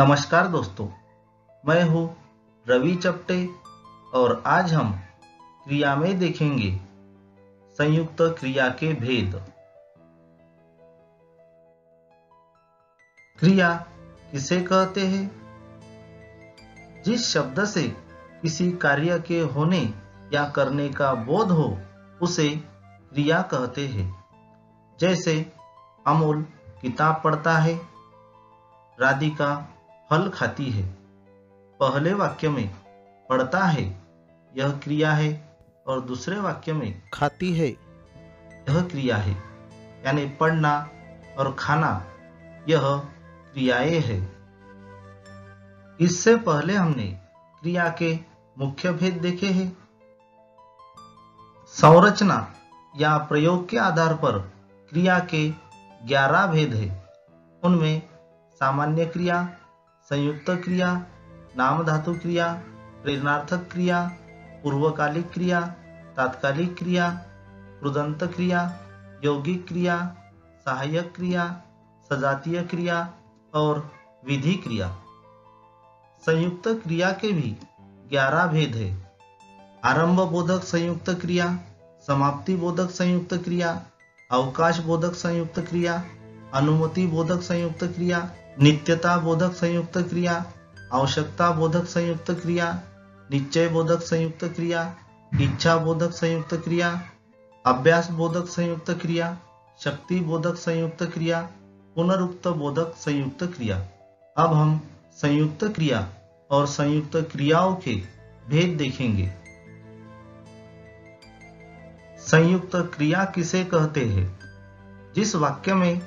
नमस्कार दोस्तों, मैं हूँ रवि चपटे और आज हम क्रिया में देखेंगे संयुक्त क्रिया के भेद। क्रिया किसे कहते हैं? जिस शब्द से किसी कार्य के होने या करने का बोध हो, उसे क्रिया कहते हैं। जैसे अमूल किताब पढ़ता है, राधिका फल खाती है। पहले वाक्य में पढ़ता है यह क्रिया है और दूसरे वाक्य में खाती है। यह क्रिया है यानी पढ़ना और खाना यह क्रियाएँ है। इससे पहले हमने क्रिया के मुख्य भेद देखे हैं। संरचना या प्रयोग के आधार पर क्रिया के 11 भेद है। उनमें सामान्य क्रिया संयुक्त क्रिया नाम धातु क्रिया, प्रेरणार्थक क्रिया, पूर्वकालिक क्रिया, तात्कालिक क्रिया, रुदंत क्रिया, यौगिक क्रिया, सहायक क्रिया, सजातीय क्रिया और विधि क्रिया। संयुक्त क्रिया के भी 11 भेद है। आरंभ बोधक संयुक्त क्रिया समाप्ति बोधक संयुक्त क्रिया अवकाश बोधक संयुक्त क्रिया अनुमति बोधक संयुक्त क्रिया नित्यता बोधक संयुक्त क्रिया आवश्यकता बोधक संयुक्त क्रिया निश्चय बोधक संयुक्त क्रिया इच्छा बोधक संयुक्त क्रिया अभ्यास बोधक संयुक्त क्रिया शक्ति बोधक संयुक्त क्रिया पुनरुक्त बोधक संयुक्त क्रिया। अब हम संयुक्त क्रिया और संयुक्त क्रियाओं के भेद देखेंगे। संयुक्त क्रिया किसे कहते हैं? जिस वाक्य में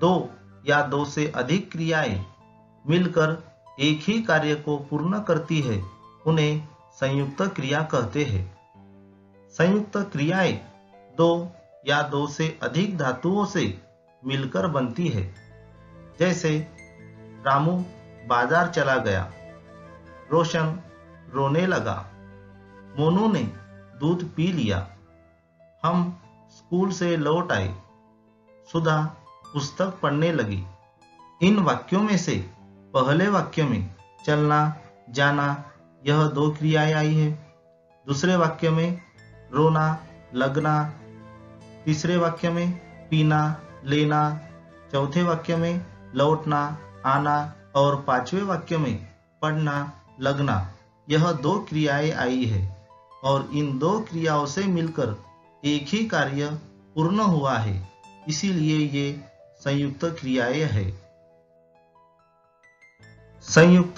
दो या दो से अधिक क्रियाएँ मिलकर एक ही कार्य को पूर्ण करती है, उन्हें संयुक्त क्रिया कहते हैं। संयुक्त क्रियाएँ दो या दो से अधिक धातुओं से मिलकर बनती है। जैसे, रामू बाज़ार चला गया, रोशन रोने लगा, मोनू ने दूध पी लिया, हम स्कूल से लौट आए, सुधा पुस्तक पढ़ने लगी। इन वाक्यों में से, पहले वाक्य में, चलना, जाना, यह दो क्रियाएँ आई है। दूसरे वाक्य में, रोना, लगना। तीसरे वाक्य में, पीना, लेना। चौथे वाक्य में, लौटना, आना। और पाँचवें वाक्य में, पढ़ना, लगना। यह दो क्रियाएँ आई है। और इन दो क्रियाओं से मिलकर, एक ही कार्य पूर्ण हुआ है। इसीलिए ये संयुक्त क्रियाएँ है। संयुक्त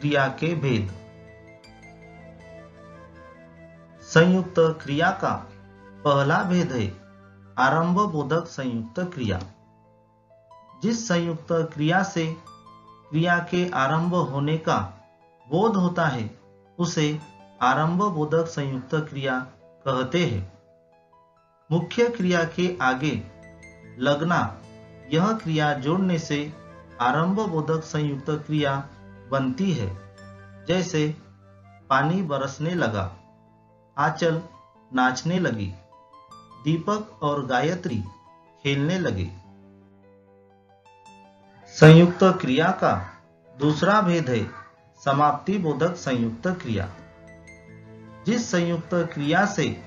क्रिया के भेद। संयुक्त क्रिया का पहला भेद है आरंभ बोधक संयुक्त क्रिया। जिस संयुक्त क्रिया से क्रिया के आरंभ होने का बोध होता है, उसे आरंभ बोधक संयुक्त क्रिया कहते हैं। मुख्य क्रिया के आगे लगना यह क्रिया जोड़ने से आरंभ बोधक संयुक्त क्रिया बनती है। जैसे पानी बरसने लगा, आचल नाचने लगी, दीपक और गायत्री खेलने लगे। संयुक्त क्रिया का दूसरा भेद है समाप्ति बोधक संयुक्त क्रिया। जिस संयुक्त क्रिया से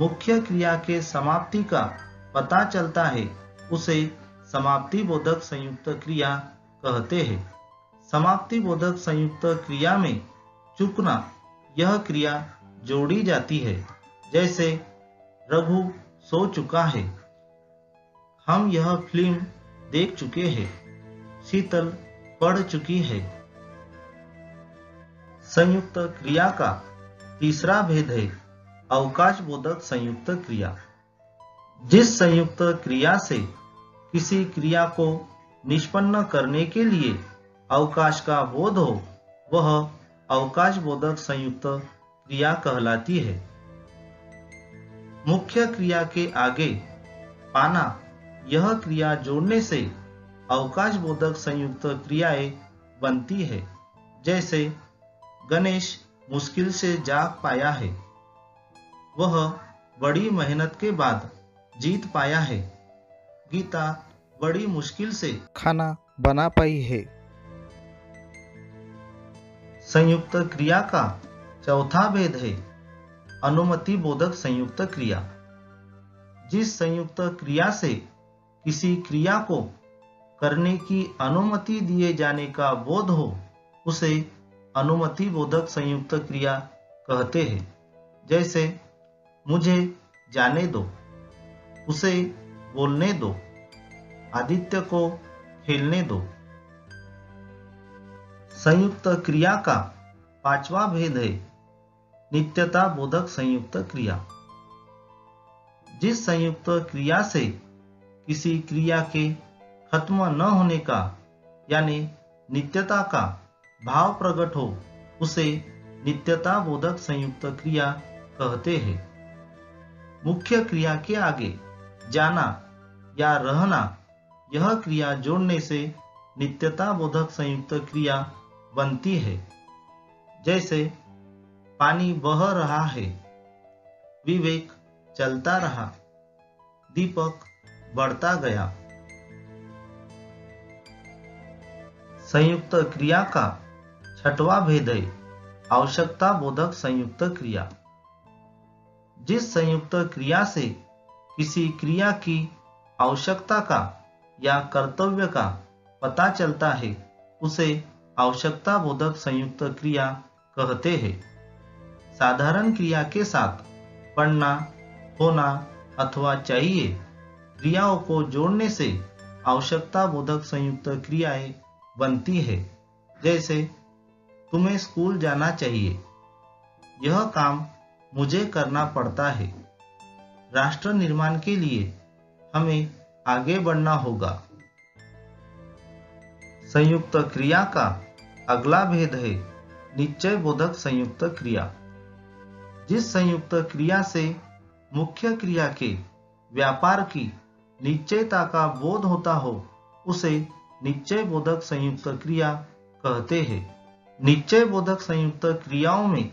मुख्य क्रिया के समाप्ति का पता चलता है, उसे समाप्ति बोधक संयुक्त क्रिया कहते हैं। समाप्ति बोधक संयुक्त क्रिया में चुकना, यह क्रिया जोड़ी जाती है। जैसे, रघु सो चुका है। हम यह फ़िल्म देख चुके हैं। शीतल पढ़ चुकी है। संयुक्त क्रिया का तीसरा भेद है, अवकाश बोधक संयुक्त क्रिया। जिस संयुक्त क्रिया से किसी क्रिया को निष्पन्न करने के लिए अवकाश का बोध हो, वह अवकाश बोधक संयुक्त क्रिया कहलाती है। मुख्य क्रिया के आगे पाना, यह क्रिया जोड़ने से अवकाश बोधक संयुक्त क्रियाएँ बनती है, जैसे गणेश मुश्किल से जाग पाया है, वह बड़ी मेहनत के बाद जीत पाया है। गीता बड़ी मुश्किल से खाना बना पाई है। संयुक्त क्रिया का चौथा भेद है। अनुमति बोधक संयुक्त क्रिया। जिस संयुक्त क्रिया से किसी क्रिया को करने की अनुमति दिए जाने का बोध हो उसे अनुमति बोधक संयुक्त क्रिया कहते हैं। जैसे मुझे जाने दो उसे बोलने दो। आदित्य को खेलने दो। संयुक्त क्रिया का पांचवा भेद है। नित्यता बोधक संयुक्त क्रिया। जिस संयुक्त क्रिया से किसी क्रिया के खत्म न होने का, यानी नित्यता का भाव प्रकट हो, उसे नित्यता बोधक संयुक्त क्रिया कहते हैं। मुख्य क्रिया के आगे जाना या रहना, यह क्रिया जोड़ने से नित्यता बोधक संयुक्त क्रिया बनती है। जैसे, पानी बह रहा है, विवेक चलता रहा, दीपक बढ़ता गया। संयुक्त क्रिया का छठवा भेद है आवश्यकता बोधक संयुक्त क्रिया। जिस संयुक्त क्रिया से किसी क्रिया की आवश्यकता का या कर्तव्य का पता चलता है, उसे आवश्यकता बोधक संयुक्त क्रिया कहते हैं। साधारण क्रिया के साथ पढ़ना होना अथवा चाहिए क्रियाओं को जोड़ने से आवश्यकता बोधक संयुक्त क्रियाएँ बनती है, जैसे तुम्हें स्कूल जाना चाहिए, यह काम मुझे करना पड़ता है। राष्ट्र निर्माण के लिए हमें आगे बढ़ना होगा। संयुक्त क्रिया का अगला भेद है निश्चय बोधक संयुक्त क्रिया। जिस संयुक्त क्रिया से मुख्य क्रिया के व्यापार की निश्चयता का बोध होता हो, उसे निश्चय बोधक संयुक्त क्रिया कहते हैं। निश्चय बोधक संयुक्त क्रियाओं में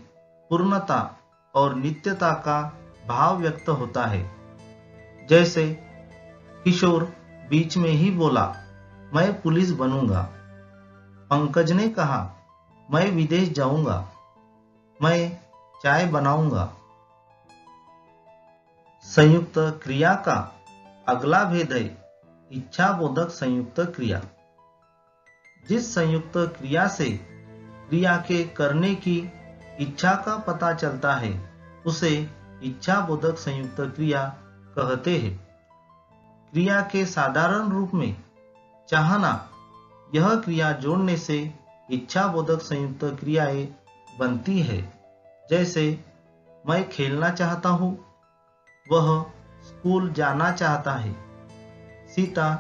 पूर्णता और नित्यता का भाव व्यक्त होता है। जैसे किशोर बीच में ही बोला, मैं पुलिस बनूँगा। पंकज ने कहा, मैं विदेश जाऊँगा। मैं चाय बनाऊँगा। संयुक्त क्रिया का अगला भेद है इच्छा बोधक संयुक्त क्रिया। जिस संयुक्त क्रिया से क्रिया के करने की इच्छा का पता चलता है, उसे इच्छा बोधक संयुक्त क्रिया कहते हैं। क्रिया के साधारण रूप में चाहना, यह क्रिया जोड़ने से इच्छा बोधक संयुक्त क्रियाएँ बनती है। जैसे, मैं खेलना चाहता हूँ, वह स्कूल जाना चाहता है, सीता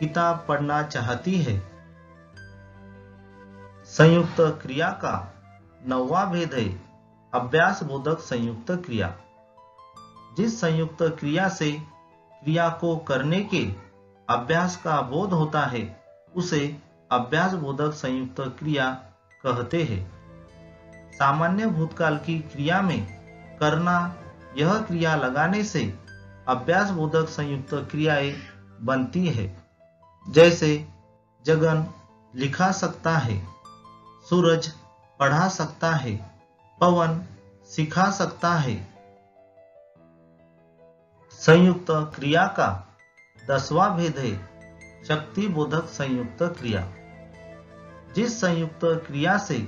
किताब पढ़ना चाहती है। संयुक्त क्रिया का नौवा भेद है अभ्यास बोधक संयुक्त क्रिया। जिस संयुक्त क्रिया से क्रिया को करने के अभ्यास का बोध होता है, उसे अभ्यास बोधक संयुक्त क्रिया कहते हैं। सामान्य भूतकाल की क्रिया में करना, यह क्रिया लगाने से अभ्यास बोधक संयुक्त क्रियाएँ बनती है। जैसे, जगन लिखा सकता है, सूरज पढ़ा सकता है, पवन सिखा सकता है संयुक्त क्रिया का दसवां भेद है शक्ति बोधक संयुक्त क्रिया। जिस संयुक्त क्रिया से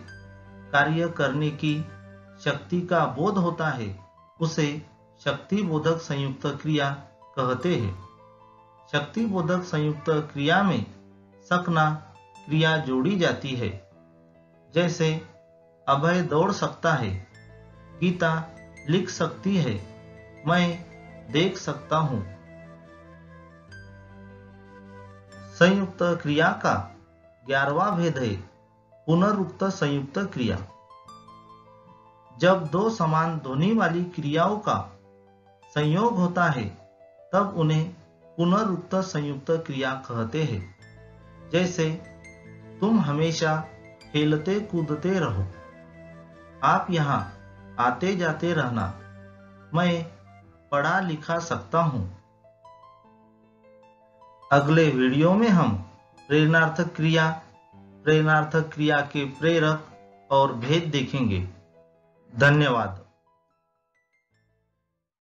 कार्य करने की शक्ति का बोध होता है, उसे शक्ति बोधक संयुक्त क्रिया कहते हैं। शक्ति बोधक संयुक्त क्रिया में सकना क्रिया जोड़ी जाती है। जैसे अभय दौड़ सकता है, गीता लिख सकती है, मैं देख सकता हूँ। संयुक्त क्रिया का ग्यारहवा भेद है, पुनरुक्त संयुक्त क्रिया। जब दो समान ध्वनि वाली क्रियाओं का संयोग होता है, तब उन्हें पुनरुक्त संयुक्त क्रिया कहते हैं। जैसे, तुम हमेशा खेलते कूदते रहो। आप यहाँ आते जाते रहना। मैं पढ़ा लिखा सकता हूँ। अगले वीडियो में हम प्रेरणार्थक क्रिया प्रेरणार्थक क्रिया के प्रेरक और भेद देखेंगे। धन्यवाद।